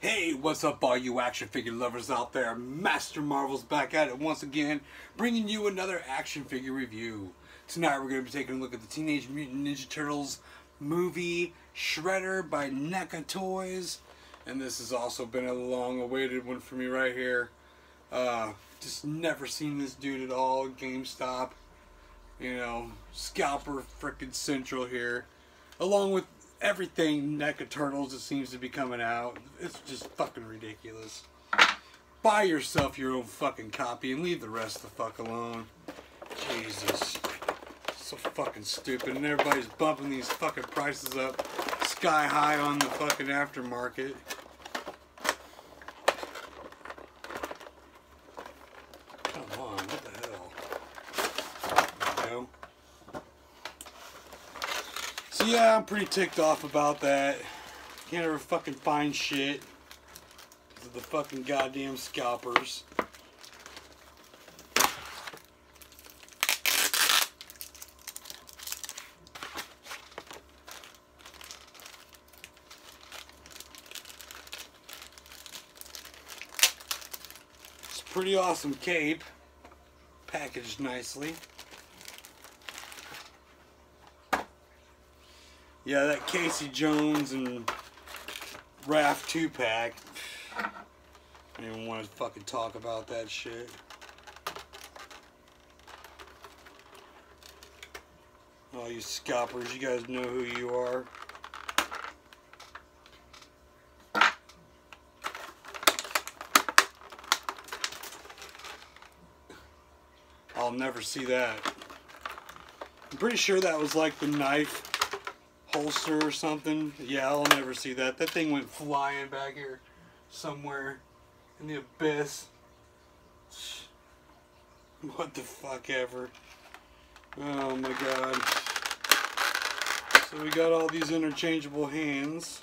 Hey, what's up all you action figure lovers out there? Master Marvel's back at it once again, bringing you another action figure review. Tonight we're going to be taking a look at the Teenage Mutant Ninja Turtles movie Shredder by NECA Toys. And this has also been a long awaited one for me right here. Uh, just never seen this dude at all GameStop. You know, Scalper frickin' Central here. Along with everything NECA Turtles that seems to be coming out. It's just fucking ridiculous. Buy yourself your own fucking copy and leave the rest the fuck alone. Jesus. So fucking stupid. And everybody's bumping these fucking prices up sky high on the fucking aftermarket. Come on, what the hell? There we go. So yeah, I'm pretty ticked off about that. Can't ever fucking find shit. The fucking goddamn scalpers. It's a pretty awesome cape. Packaged nicely. Yeah, that Casey Jones and Raph 2 pack. I don't even want to fucking talk about that shit. All you scalpers, you guys know who you are. I'll never see that. I'm pretty sure that was like the knife holster or something. Yeah, I'll never see that. That thing went flying back here somewhere in the abyss. What the fuck ever. Oh my god. So we got all these interchangeable hands.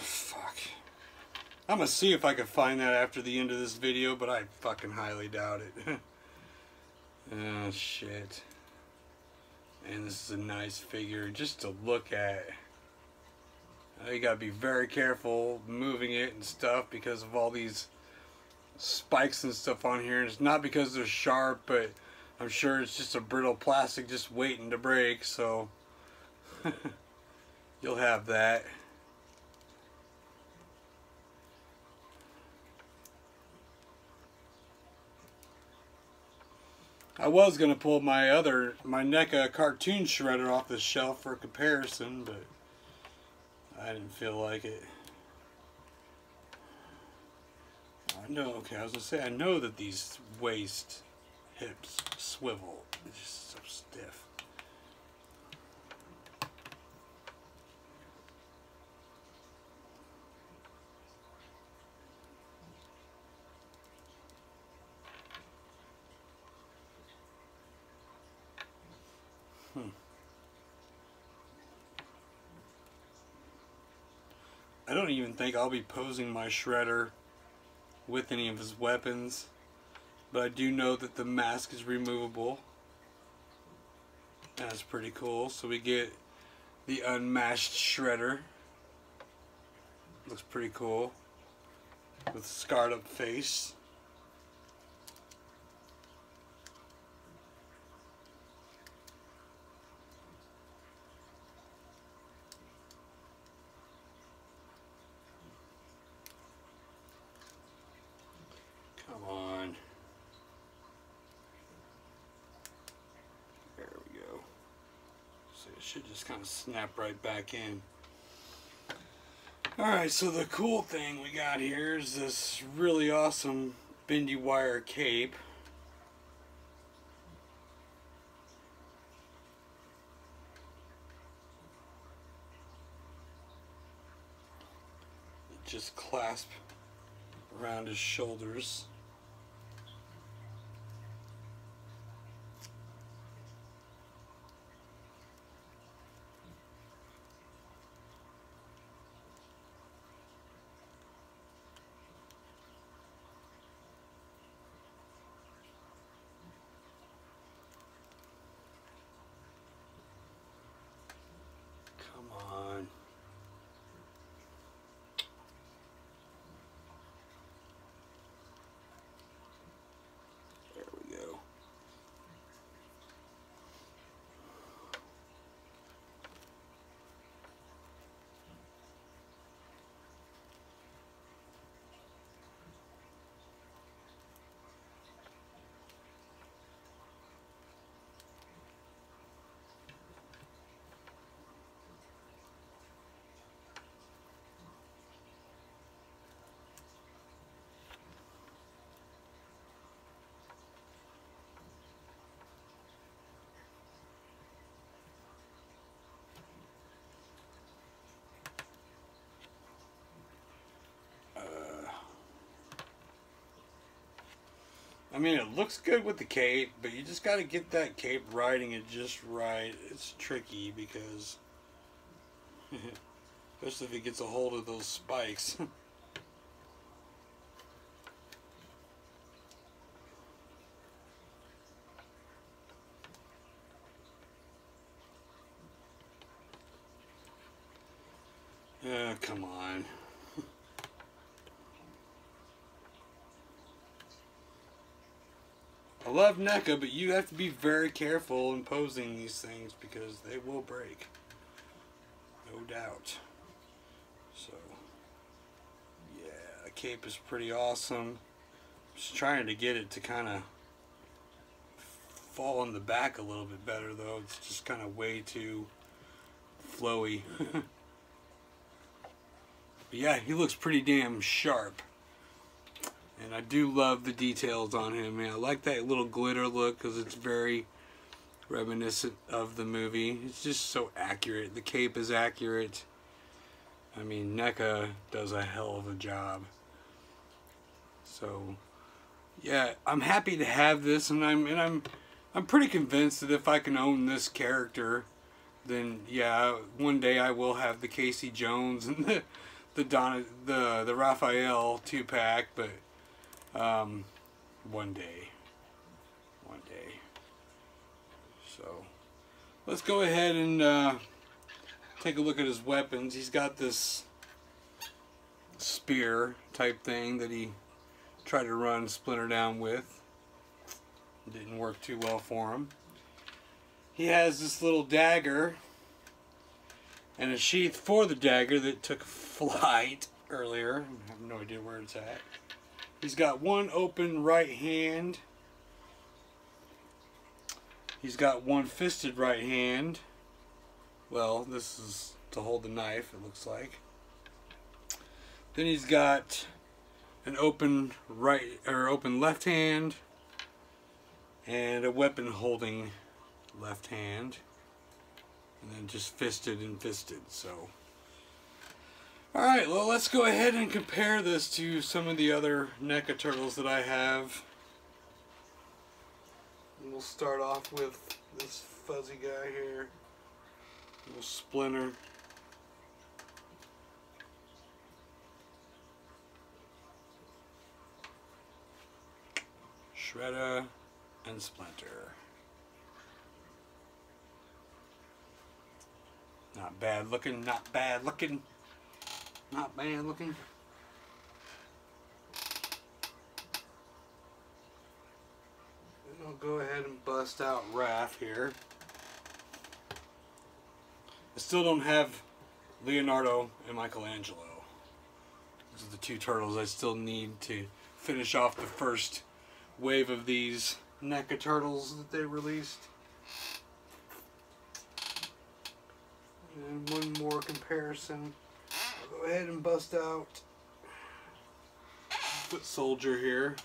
Fuck. I'm gonna see if I can find that after the end of this video, but I fucking highly doubt it. oh shit. And this is a nice figure just to look at. You gotta be very careful moving it and stuff because of all these spikes and stuff on here. And it's not because they're sharp, but I'm sure it's just a brittle plastic just waiting to break, so you'll have that. I was gonna pull my other my NECA cartoon shredder off the shelf for comparison, but I didn't feel like it. I know. Okay, I was gonna say I know that these waist hips swivel. It's just so stiff. I don't even think I'll be posing my shredder with any of his weapons. But I do know that the mask is removable. That's pretty cool. So we get the unmasked shredder. Looks pretty cool. With scarred up face. Come on. There we go. So it should just kind of snap right back in. Alright, so the cool thing we got here is this really awesome bendy wire cape. just clasp around his shoulders. Come on. There we go. I mean, it looks good with the cape, but you just got to get that cape riding it just right. It's tricky because, especially if it gets a hold of those spikes. Oh, come on. Love NECA, but you have to be very careful in posing these things because they will break. No doubt. So, yeah, the cape is pretty awesome. Just trying to get it to kind of fall in the back a little bit better, though. It's just kind of way too flowy. but yeah, he looks pretty damn sharp. And I do love the details on him. I like that little glitter look because it's very reminiscent of the movie. It's just so accurate. The cape is accurate. I mean, NECA does a hell of a job. So, yeah, I'm happy to have this, and I'm and I'm I'm pretty convinced that if I can own this character, then yeah, one day I will have the Casey Jones and the the Donna the the Raphael two pack, but um, one day. One day. So, let's go ahead and uh, take a look at his weapons. He's got this spear type thing that he tried to run Splinter down with. Didn't work too well for him. He has this little dagger and a sheath for the dagger that took flight earlier. I have no idea where it's at. He's got one open right hand. He's got one fisted right hand. Well, this is to hold the knife, it looks like. Then he's got an open right or open left hand and a weapon holding left hand. And then just fisted and fisted, so Alright, well let's go ahead and compare this to some of the other NECA turtles that I have. And we'll start off with this fuzzy guy here. Little Splinter. Shredder and Splinter. Not bad looking, not bad looking. Not bad looking. I'll go ahead and bust out Raph here. I still don't have Leonardo and Michelangelo. These are the two turtles I still need to finish off the first wave of these NECA turtles that they released. And one more comparison go ahead and bust out foot soldier here.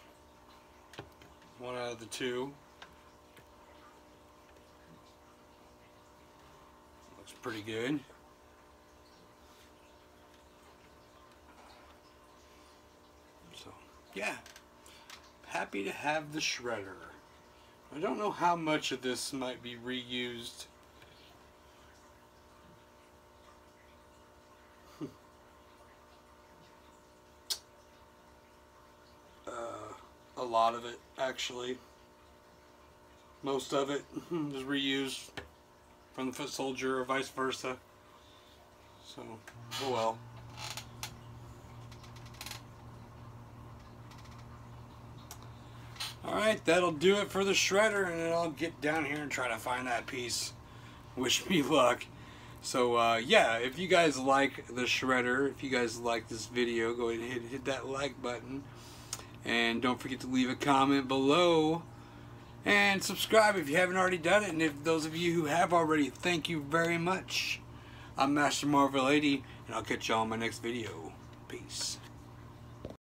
One out of the two. Looks pretty good. So, yeah, happy to have the shredder. I don't know how much of this might be reused. uh, a lot of it, actually. Most of it is reused from the foot soldier or vice versa. So, oh well. Alright, that'll do it for the shredder, and then I'll get down here and try to find that piece. Wish me luck. So, uh, yeah, if you guys like the shredder, if you guys like this video, go ahead and hit, hit that like button. And don't forget to leave a comment below. And subscribe if you haven't already done it. And if those of you who have already, thank you very much. I'm Master Marvel 80, and I'll catch y'all in my next video. Peace.